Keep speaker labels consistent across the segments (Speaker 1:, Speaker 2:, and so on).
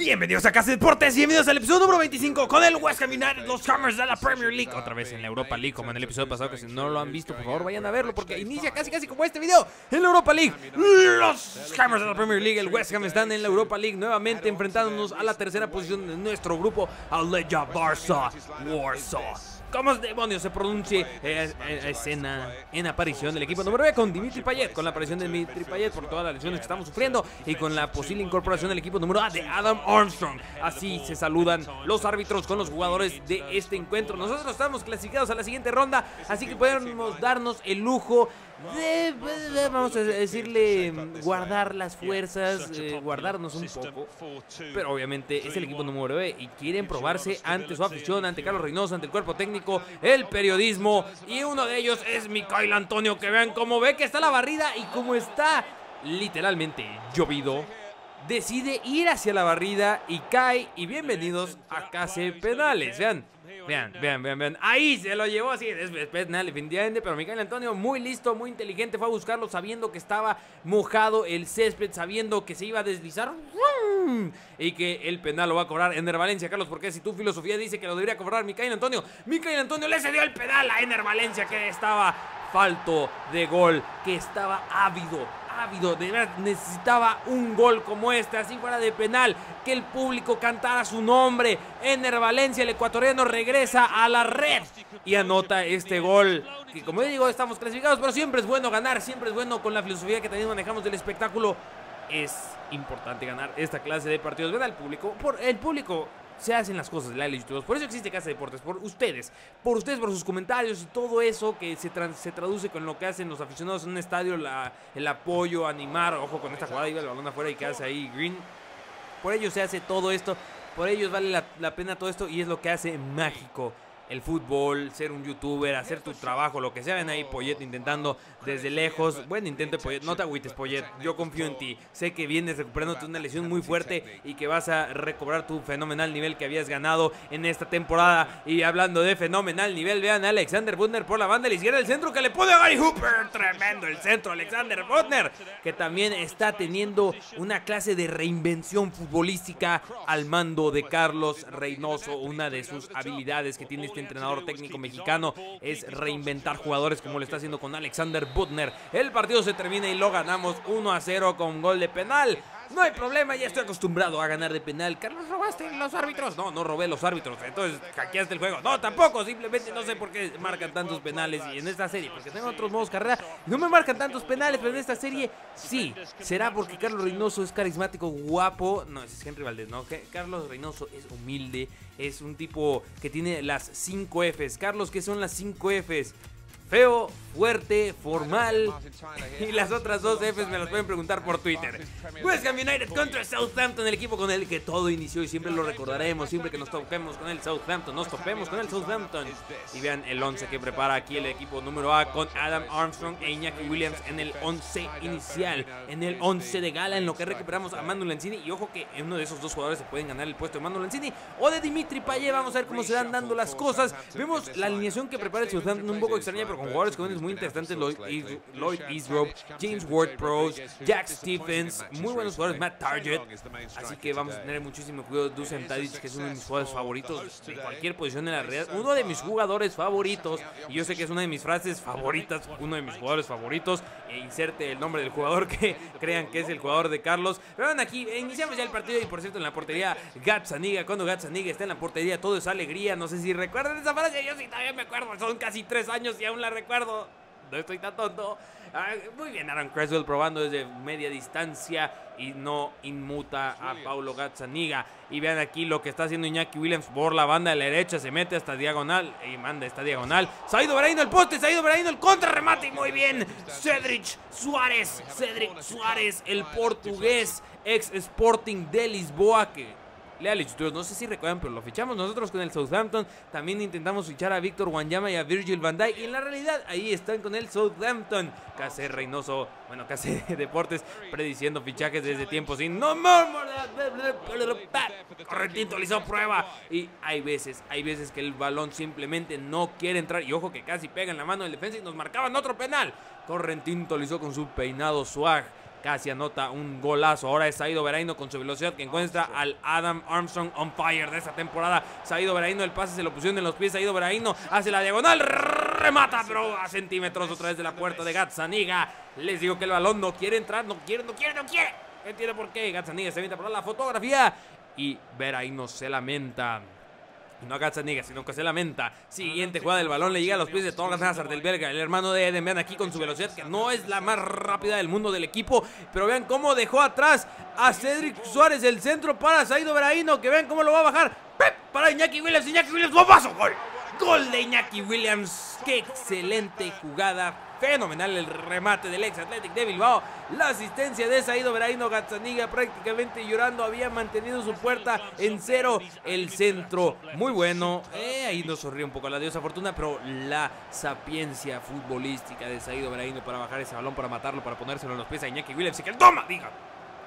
Speaker 1: Bienvenidos a Casa Deportes, bienvenidos al episodio número 25 con el West Ham United, los Hammers de la Premier League, otra vez en la Europa League, como en el episodio pasado, que si no lo han visto, por favor vayan a verlo, porque inicia casi casi como este video, en la Europa League, los Hammers de la Premier League, el West Ham están en la Europa League, nuevamente enfrentándonos a la tercera posición de nuestro grupo, Legia Barça Warsaw. ¿Cómo demonios se pronuncie eh, eh, escena en aparición del equipo número B con Dimitri Payet, con la aparición de Dimitri Payet por todas las lesiones que estamos sufriendo y con la posible incorporación del equipo número A de Adam Armstrong. Así se saludan los árbitros con los jugadores de este encuentro. Nosotros estamos clasificados a la siguiente ronda, así que podemos darnos el lujo de, vamos a decirle, guardar las fuerzas, eh, guardarnos un poco. Pero obviamente es el equipo número B y quieren probarse ante su afición, ante Carlos Reynoso, ante el cuerpo técnico, el periodismo. Y uno de ellos es Mikael Antonio, que vean cómo ve que está la barrida y cómo está literalmente llovido. Decide ir hacia la barrida y cae. Y bienvenidos a Case Penales. Vean, Vean, vean, vean, vean. Ahí se lo llevó así. Es, penal, definitivamente. Pero Miguel Antonio, muy listo, muy inteligente. Fue a buscarlo sabiendo que estaba mojado el césped, sabiendo que se iba a deslizar. Y que el penal lo va a cobrar Ener Valencia. Carlos, porque si tu filosofía dice que lo debería cobrar Miguel Antonio, Miguel Antonio le cedió el penal a Ener Valencia, que estaba falto de gol, que estaba ávido ávido, de verdad necesitaba un gol como este, así fuera de penal, que el público cantara su nombre. Ener Valencia, el ecuatoriano, regresa a la red y anota este gol. Que como digo, estamos clasificados, pero siempre es bueno ganar, siempre es bueno con la filosofía que también manejamos del espectáculo. Es importante ganar esta clase de partidos. ¿Verdad? El público, por el público se hacen las cosas de la. Por eso existe Casa de Deportes, por ustedes, por ustedes, por sus comentarios y todo eso que se, se traduce con lo que hacen los aficionados en un estadio, la, el apoyo, animar, ojo con esta jugada, iba el balón afuera y que hace ahí Green. Por ello se hace todo esto, por ellos vale la, la pena todo esto y es lo que hace mágico el fútbol, ser un youtuber, hacer tu trabajo, lo que sea. Ven ahí Poyet intentando desde lejos. Buen intento Poyet. No te agüites, Poyet. Yo confío en ti. Sé que vienes recuperándote una lesión muy fuerte y que vas a recobrar tu fenomenal nivel que habías ganado en esta temporada. Y hablando de fenomenal nivel, vean a Alexander Butner por la banda de la izquierda del centro que le pone a Gary Hooper. Tremendo el centro, Alexander Butner, que también está teniendo una clase de reinvención futbolística al mando de Carlos Reynoso. Una de sus habilidades que tiene este entrenador técnico mexicano es reinventar jugadores como lo está haciendo con Alexander Butner. El partido se termina y lo ganamos 1 a 0 con gol de penal. No hay problema, ya estoy acostumbrado a ganar de penal. Carlos, ¿robaste los árbitros? No, no robé los árbitros, entonces hackeaste el juego. No, tampoco, simplemente no sé por qué marcan tantos penales y en esta serie, porque tengo otros modos carrera, no me marcan tantos penales, pero en esta serie sí. ¿Será porque Carlos Reynoso es carismático, guapo? No, es Henry Valdés, ¿no? Carlos Reynoso es humilde, es un tipo que tiene las 5 Fs. Carlos, ¿qué son las 5 Fs? feo, fuerte, formal. Y las otras dos Fs me las pueden preguntar por Twitter. West Ham United contra Southampton, el equipo con el que todo inició y siempre lo recordaremos. Siempre que nos toquemos con el Southampton, nos topemos con el Southampton. Y vean el 11 que prepara aquí el equipo número A con Adam Armstrong e Iñaki Williams en el 11 inicial. En el 11 de gala, en lo que recuperamos a Manu Lanzini. Y ojo que uno de esos dos jugadores se pueden ganar el puesto de Manu Lanzini o de Dimitri Payet. Vamos a ver cómo se van dando las cosas. Vemos la alineación que prepara el Southampton un poco extraña, pero con jugadores muy interesantes, Lloyd, Lloyd James Ward-Prowse, Jack Stephens, muy buenos jugadores, Matt Target. Así que vamos a tener muchísimo cuidado. Dusan Tadic, que es uno de mis jugadores favoritos de cualquier posición en la red. Uno de mis jugadores favoritos. Y yo sé que es una de mis frases favoritas, uno de mis jugadores favoritos. E inserte el nombre del jugador que crean que es el jugador de Carlos. Pero ven aquí, iniciamos ya el partido y por cierto en la portería Gatzaniga. Cuando Gatzaniga está en la portería todo es alegría. No sé si recuerdan esa frase, yo sí también me acuerdo. Son casi tres años y aún la recuerdo no estoy tan tonto. Ah, muy bien, Aaron Creswell probando desde media distancia y no inmuta a Paulo Gazzaniga. Y vean aquí lo que está haciendo Iñaki Williams por la banda de la derecha. Se mete hasta diagonal y manda esta diagonal. Se ha ido Braino el poste, se ha ido Braino el contrarremate. Y muy bien, Cedric Suárez. Cedric Suárez, el portugués, ex Sporting de Lisboa, que Leales, no sé si recuerdan, pero lo fichamos nosotros con el Southampton. También intentamos fichar a Víctor Wanyama y a Virgil van Dijk. Y en la realidad, ahí están con el Southampton. Case Reynoso, bueno, Case Deportes, prediciendo fichajes desde tiempo sin. ¡No, Correntito le hizo prueba. Y hay veces, hay veces que el balón simplemente no quiere entrar. Y ojo que casi pega en la mano del defensa y nos marcaban otro penal. Correntín tolizó con su peinado swag casi anota un golazo. Ahora es Saido Veraino con su velocidad que encuentra al Adam Armstrong on fire de esta temporada. Saido Veraino, el pase se lo pusieron en los pies. Saido Veraino hace la diagonal, remata, pero a centímetros otra vez de la puerta de Gazzaniga. Les digo que el balón no quiere entrar, no quiere, no quiere, no quiere. Entiende por qué. Gazzaniga se mete por la fotografía y Veraino se lamenta. Y no a Gazzaniga, sino que se lamenta. Siguiente jugada del balón le llega a los pies de Torres Hazard del Belga, el hermano de Eden. Vean aquí con su velocidad, que no es la más rápida del mundo del equipo. Pero vean cómo dejó atrás a Cedric Suárez del centro para Saido Veraino. Que vean cómo lo va a bajar. ¡Pep! Para Iñaki Williams. Iñaki Williams, ¡bombazo! ¡Gol! Gol de Iñaki Williams. ¡Qué excelente jugada! fenomenal el remate del ex Athletic de Bilbao. La asistencia de Saido Veraino Gazzaniga prácticamente llorando. Había mantenido su puerta en cero. El centro muy bueno. Eh, ahí nos sonríe un poco la diosa fortuna. Pero la sapiencia futbolística de Saido Veraino para bajar ese balón, para matarlo, para ponérselo en los pies a Iñaki Williams. Y que el toma, diga.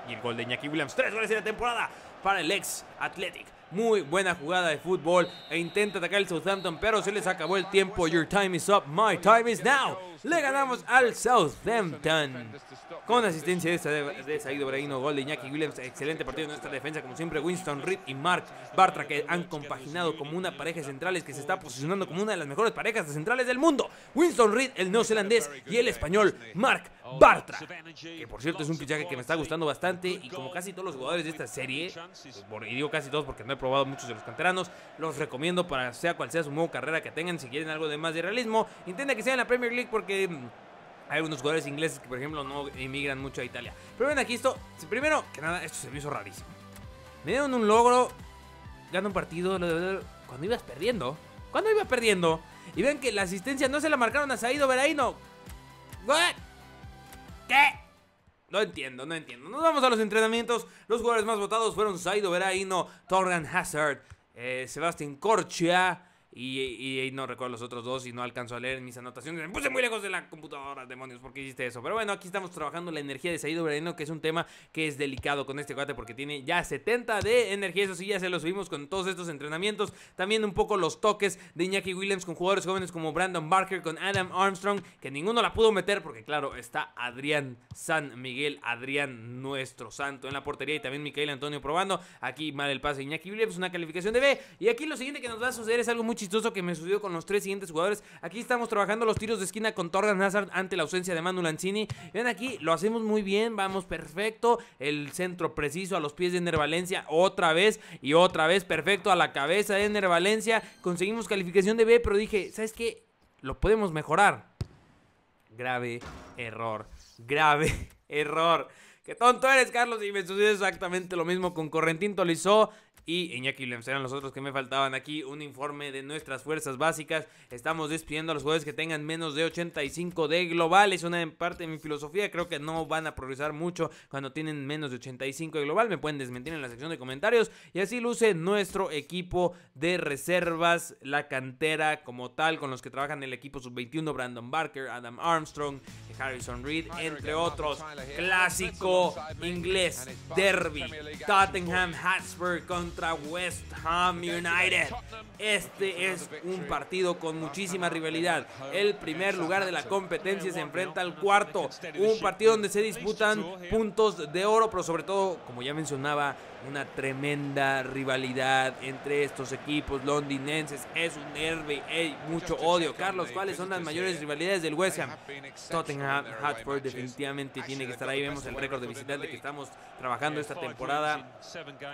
Speaker 1: Y el gol de Iñaki Williams. Tres goles en la temporada para el ex Athletic. Muy buena jugada de fútbol e intenta atacar el Southampton, pero se les acabó el tiempo. Your time is up, my time is now. Le ganamos al Southampton. Con asistencia de, de, de Saido Braino, gol de Iñaki Williams. Excelente partido en nuestra defensa, como siempre. Winston Reed y Mark Bartra, que han compaginado como una pareja de centrales que se está posicionando como una de las mejores parejas de centrales del mundo. Winston Reed, el neozelandés, y el español Mark Bartra. Que por cierto es un fichaje que me está gustando bastante. Y como casi todos los jugadores de esta serie, y digo casi todos porque no he probado muchos de los canteranos, los recomiendo para sea cual sea su nueva carrera que tengan. Si quieren algo de más de realismo, intenta que sea en la Premier League porque hay algunos jugadores ingleses que, por ejemplo, no emigran mucho a Italia. Pero ven aquí esto. Primero que nada, esto se me hizo rarísimo. Me dieron un logro. Gana un partido. Cuando ibas perdiendo. Cuando iba perdiendo. Y ven que la asistencia no se la marcaron a Saido Veraino. ¿Qué? No entiendo, no entiendo. Nos vamos a los entrenamientos. Los jugadores más votados fueron Saido Veraino, Torgan Hazard, eh, Sebastián Corchia. Y, no recuerdo los otros dos y no alcanzo a leer mis anotaciones. Me puse muy lejos de la computadora, demonios, ¿por qué hiciste eso? Pero bueno, aquí estamos trabajando la energía de Saido Vereno, que es un tema que es delicado con este cuate porque tiene ya 70 de energía. Eso sí, ya se lo subimos con todos estos entrenamientos. También un poco los toques de Iñaki Williams con jugadores jóvenes como Brandon Barker, con Adam Armstrong, que ninguno la pudo meter porque, claro, está Adrián San Miguel, Adrián nuestro santo en la portería y también Micael Antonio probando. Aquí mal el pase Iñaki Williams, una calificación de B. Y aquí lo siguiente que nos va a suceder es algo muy chistoso que me sucedió con los tres siguientes jugadores. Aquí estamos trabajando los tiros de esquina con Torgan Hazard ante la ausencia de Manu Lanzini. Ven aquí, lo hacemos muy bien, vamos perfecto. El centro preciso a los pies de Ener Valencia, otra vez y otra vez perfecto a la cabeza de Ener Valencia. Conseguimos calificación de B, pero dije, ¿sabes qué? Lo podemos mejorar. Grave error, grave error. Qué tonto eres, Carlos. Y me sucedió exactamente lo mismo con Correntín Tolizó y Iñaki Williams eran los otros que me faltaban aquí. Un informe de nuestras fuerzas básicas. Estamos despidiendo a los jugadores que tengan menos de 85 de global. Es una parte de mi filosofía. Creo que no van a progresar mucho cuando tienen menos de 85 de global. Me pueden desmentir en la sección de comentarios. Y así luce nuestro equipo de reservas, la cantera como tal, con los que trabajan el equipo sub-21. Brandon Barker, Adam Armstrong, Harrison Reed, entre otros. Clásico inglés, derby, Tottenham Hotspur contra West Ham United. Este es un partido con muchísima rivalidad. El primer lugar de la competencia se enfrenta al cuarto. Un partido donde se disputan puntos de oro, pero sobre todo, como ya mencionaba, una tremenda rivalidad entre estos equipos londinenses. Es un nervio, hay mucho odio. Carlos, ¿cuáles son las mayores rivalidades del West Ham? Tottenham Hotspur definitivamente tiene que estar ahí. Vemos el récord de visitantes que estamos trabajando esta temporada.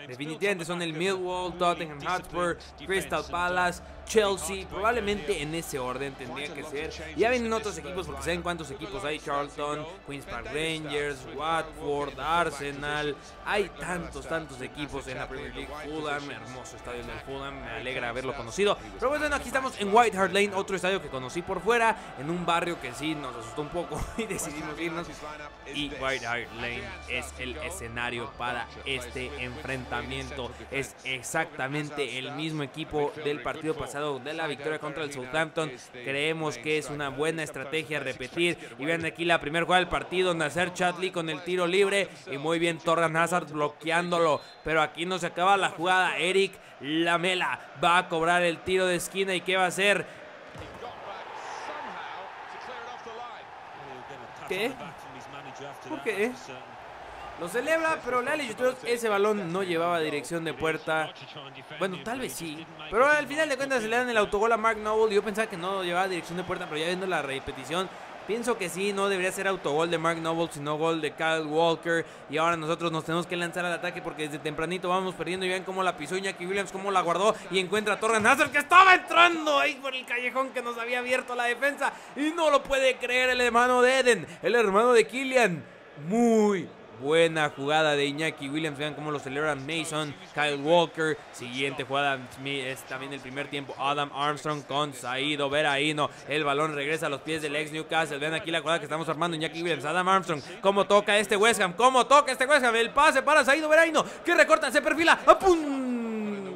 Speaker 1: Definitivamente son el Millwall, Tottenham Hotspur, Crystal Palace, Chelsea. Probablemente en ese orden tendría que ser. Ya vienen otros equipos porque saben cuántos equipos hay. Charlton, Queens Park Rangers, Watford, Arsenal. Hay tantos, tantos equipos en la Premier League. Fulham, hermoso estadio del Fulham, me alegra haberlo conocido. Pero bueno, aquí estamos en White Hart Lane, otro estadio que conocí por fuera, en un barrio que sí nos asustó un poco y decidimos irnos. Y White Hart Lane es el escenario para este enfrentamiento. Es exactamente el mismo equipo del partido pasado de la victoria contra el Southampton. Creemos que es una buena estrategia repetir. Y vean aquí la primera jugada del partido, Nacer Chatley con el tiro libre y muy bien Torran Hazard bloqueándolo pero aquí no se acaba la jugada. Eric Lamela va a cobrar el tiro de esquina y ¿qué va a hacer? ¿Qué? ¿Por qué? Lo celebra, pero la ese balón no llevaba dirección de puerta. Bueno, tal vez sí. Pero al final de cuentas se le dan el autogol a Mark Noble. Yo pensaba que no llevaba dirección de puerta, pero ya viendo la repetición, pienso que sí, no debería ser autogol de Mark Noble, sino gol de Kyle Walker. Y ahora nosotros nos tenemos que lanzar al ataque porque desde tempranito vamos perdiendo. Y ven cómo la pisó Iñaki Williams, cómo la guardó. Y encuentra a Torres Nasser que estaba entrando ahí por el callejón que nos había abierto la defensa. Y no lo puede creer el hermano de Eden, el hermano de Killian. Muy, Buena jugada de Iñaki Williams. Vean cómo lo celebran Mason, Kyle Walker. Siguiente jugada es también el primer tiempo. Adam Armstrong con Saido Veraino. El balón regresa a los pies del ex Newcastle. Vean aquí la jugada que estamos armando. Iñaki Williams, Adam Armstrong. Cómo toca este West Ham. Cómo toca este West Ham. El pase para Saido Veraino. Que recorta, se perfila.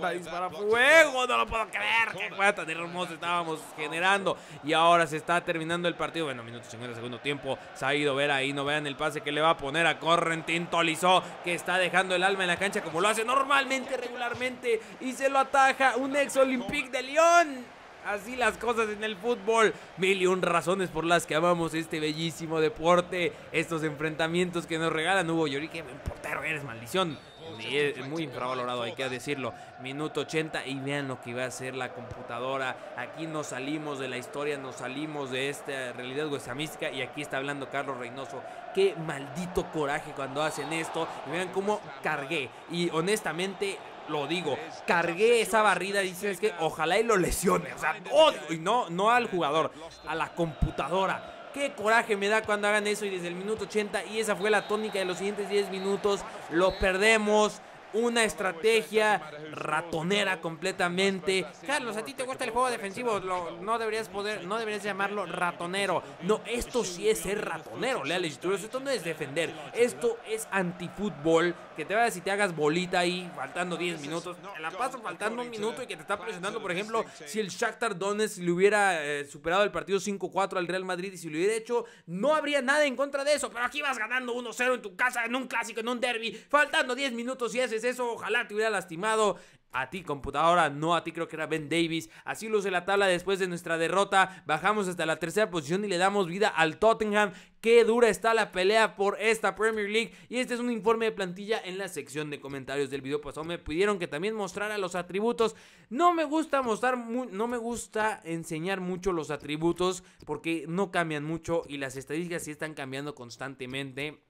Speaker 1: ¡A dispara fuego. No lo puedo creer. Qué cuenta de hermoso estábamos generando. Y ahora se está terminando el partido. Bueno, minutos 50 segundo tiempo. Se ha ido ver ahí. No vean el pase que le va a poner a Correntin Tolizó. Que está dejando el alma en la cancha como lo hace normalmente, regularmente. Y se lo ataja un ex Olympique de Lyon. Así las cosas en el fútbol. Mil y un razones por las que amamos este bellísimo deporte. Estos enfrentamientos que nos regalan. Hugo Llorique, portero, eres maldición es muy infravalorado, hay que decirlo. Minuto 80 y vean lo que va a hacer la computadora. Aquí nos salimos de la historia, nos salimos de esta realidad mística y aquí está hablando Carlos Reynoso. Qué maldito coraje cuando hacen esto. Y vean cómo cargué. Y honestamente lo digo, cargué esa barrida y dices que ojalá y lo lesione. O sea, odio. Y no, no al jugador, a la computadora. Qué coraje me da cuando hagan eso y desde el minuto 80 y esa fue la tónica de los siguientes 10 minutos. Lo perdemos una estrategia ratonera completamente. Carlos, a ti te gusta el juego defensivo, no deberías poder, no deberías llamarlo ratonero. No, esto sí es ser ratonero, leales Esto no es defender, esto es antifútbol. Que te vayas y te hagas bolita ahí, faltando 10 minutos. Te la paso faltando un minuto y que te está presionando. Por ejemplo, si el Shakhtar Donetsk le hubiera eh, superado el partido 5-4 al Real Madrid y si lo hubiera hecho, no habría nada en contra de eso. Pero aquí vas ganando 1-0 en tu casa, en un clásico, en un derby, faltando 10 minutos y haces eso, ojalá te hubiera lastimado. A ti, computadora, no a ti, creo que era Ben Davis. Así luce la tabla después de nuestra derrota. Bajamos hasta la tercera posición y le damos vida al Tottenham. Qué dura está la pelea por esta Premier League. Y este es un informe de plantilla en la sección de comentarios del video pasado. Me pidieron que también mostrara los atributos. No me gusta mostrar, no me gusta enseñar mucho los atributos porque no cambian mucho y las estadísticas sí están cambiando constantemente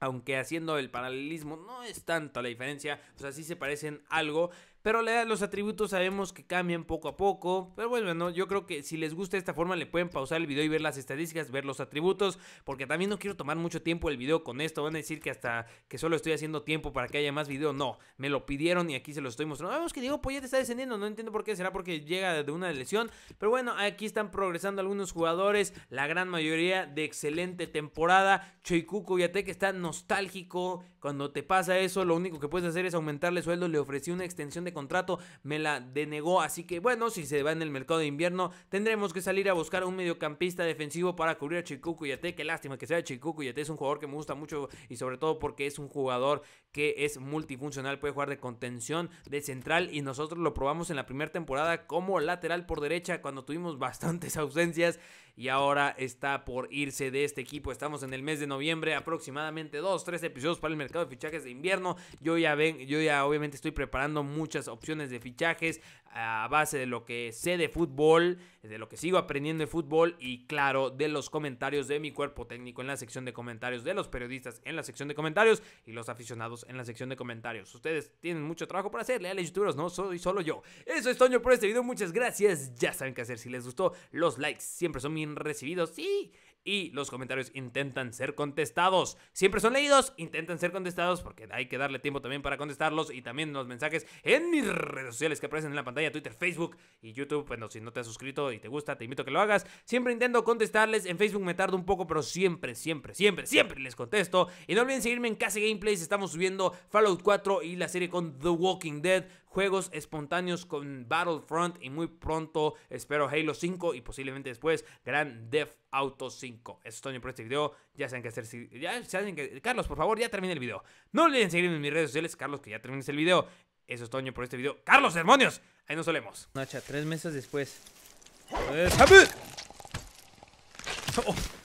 Speaker 1: aunque haciendo el paralelismo no es tanto la diferencia, o sea, sí se parecen algo, pero los atributos sabemos que cambian poco a poco. Pero bueno, yo creo que si les gusta esta forma le pueden pausar el video y ver las estadísticas, ver los atributos. Porque también no quiero tomar mucho tiempo el video con esto. Van a decir que hasta que solo estoy haciendo tiempo para que haya más video. No, me lo pidieron y aquí se lo estoy mostrando. Vemos que Diego Poyet está descendiendo. No entiendo por qué. Será porque llega de una lesión. Pero bueno, aquí están progresando algunos jugadores. La gran mayoría de excelente temporada. Choikuko Yate que está nostálgico. Cuando te pasa eso, lo único que puedes hacer es aumentarle sueldo. Le ofrecí una extensión de contrato, me la denegó. Así que bueno, si se va en el mercado de invierno, tendremos que salir a buscar un mediocampista defensivo para cubrir a Chikuku Yate. Qué lástima que sea Chikuku Yate, es un jugador que me gusta mucho y sobre todo porque es un jugador que es multifuncional, puede jugar de contención, de central y nosotros lo probamos en la primera temporada como lateral por derecha cuando tuvimos bastantes ausencias y ahora está por irse de este equipo. Estamos en el mes de noviembre, aproximadamente dos, tres episodios para el mercado de fichajes de invierno. Yo ya ven, yo ya obviamente estoy preparando muchas opciones de fichajes a base de lo que sé de fútbol, de lo que sigo aprendiendo de fútbol y claro, de los comentarios de mi cuerpo técnico en la sección de comentarios, de los periodistas en la sección de comentarios y los aficionados en la sección de comentarios. Ustedes tienen mucho trabajo para hacer, leales youtubers, no soy solo yo. Eso es Toño por este video, muchas gracias. Ya saben qué hacer si les gustó. Los likes siempre son bien recibidos. Sí y los comentarios intentan ser contestados. Siempre son leídos, intentan ser contestados porque hay que darle tiempo también para contestarlos y también los mensajes en mis redes sociales que aparecen en la pantalla, Twitter, Facebook y YouTube. Bueno, si no te has suscrito y te gusta, te invito a que lo hagas. Siempre intento contestarles. En Facebook me tardo un poco, pero siempre, siempre, siempre, siempre les contesto. Y no olviden seguirme en Case Gameplays. Estamos subiendo Fallout 4 y la serie con The Walking Dead juegos espontáneos con Battlefront y muy pronto espero Halo 5 y posiblemente después Grand Theft Auto 5. Eso es todo por este video. Ya saben qué hacer. Ya saben que... Carlos, por favor, ya termine el video. No olviden seguirme en mis redes sociales. Carlos, que ya termines el video. Eso es todo por este video. Carlos, demonios. Ahí nos solemos.
Speaker 2: Nacha, tres meses después.